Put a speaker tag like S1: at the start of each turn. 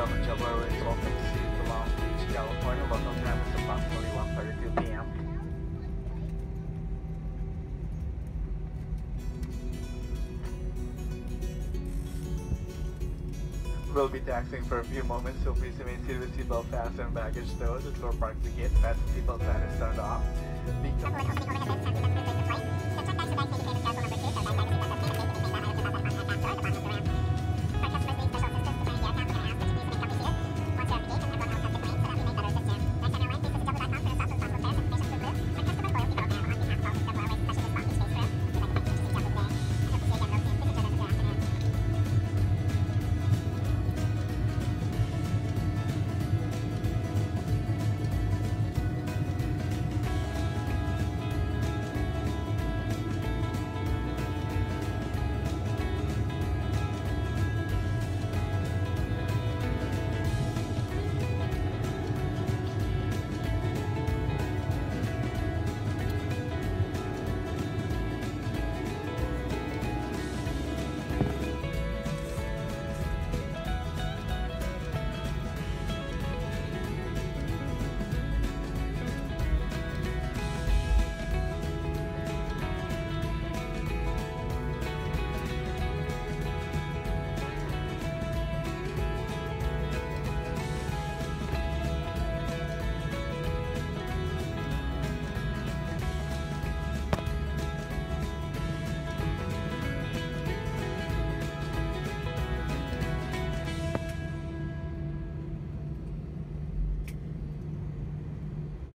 S1: German Jet Airways, welcome to Caesar Long Beach, California. Local time is approximately 1.32 p.m. We'll be taxiing for a few moments, so please remain seated with seatbelt fastened and baggage stowed. The door park the gate, fasten seatbelt sign is turned off.